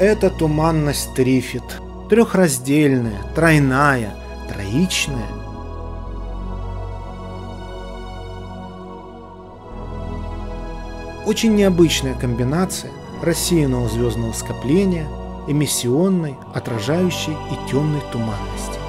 это туманность Трифит. Трехраздельная, тройная, троичная. Очень необычная комбинация рассеянного звездного скопления, эмиссионной, отражающей и темной туманности.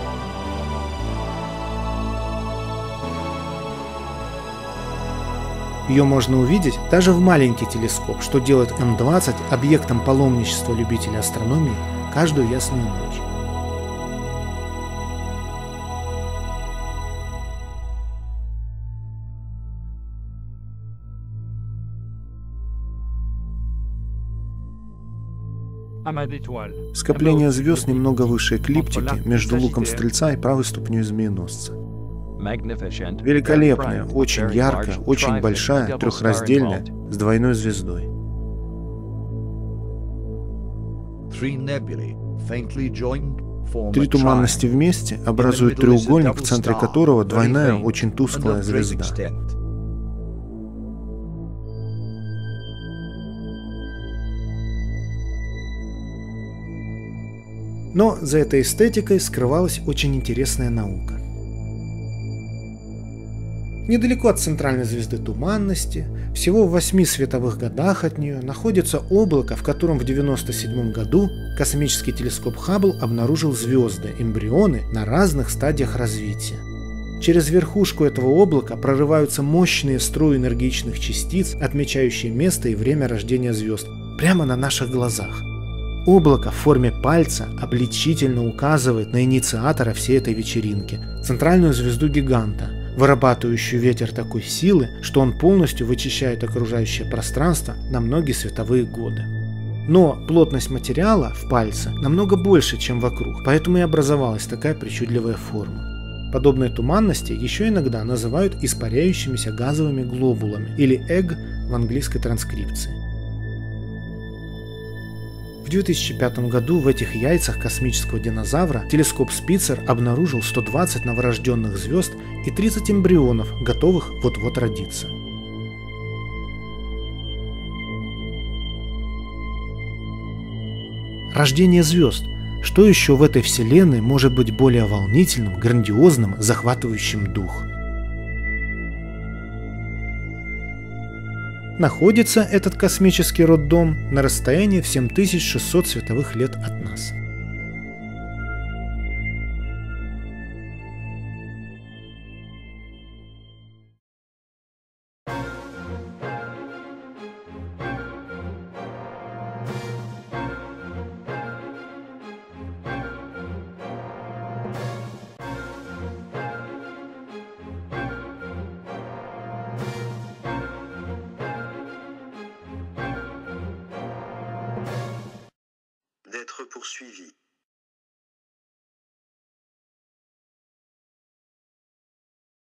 Ее можно увидеть даже в маленький телескоп, что делает М20 объектом паломничества любителей астрономии каждую ясную ночь. Скопление звезд немного выше эклиптики между луком Стрельца и правой ступней Змееносца. Великолепная, очень яркая, очень большая, трехраздельная, с двойной звездой. Три туманности вместе образуют треугольник, в центре которого двойная, очень тусклая звезда. Но за этой эстетикой скрывалась очень интересная наука. Недалеко от центральной звезды туманности, всего в 8 световых годах от нее, находится облако, в котором в 1997 году космический телескоп Хаббл обнаружил звезды, эмбрионы на разных стадиях развития. Через верхушку этого облака прорываются мощные струи энергичных частиц, отмечающие место и время рождения звезд, прямо на наших глазах. Облако в форме пальца обличительно указывает на инициатора всей этой вечеринки – центральную звезду гиганта, вырабатывающую ветер такой силы, что он полностью вычищает окружающее пространство на многие световые годы. Но плотность материала в пальце намного больше, чем вокруг, поэтому и образовалась такая причудливая форма. Подобные туманности еще иногда называют испаряющимися газовыми глобулами или эг в английской транскрипции. 2005 году в этих яйцах космического динозавра телескоп Спицер обнаружил 120 новорожденных звезд и 30 эмбрионов, готовых вот-вот родиться. Рождение звезд. Что еще в этой вселенной может быть более волнительным, грандиозным, захватывающим дух? Находится этот космический роддом на расстоянии в 7600 световых лет от poursuivi.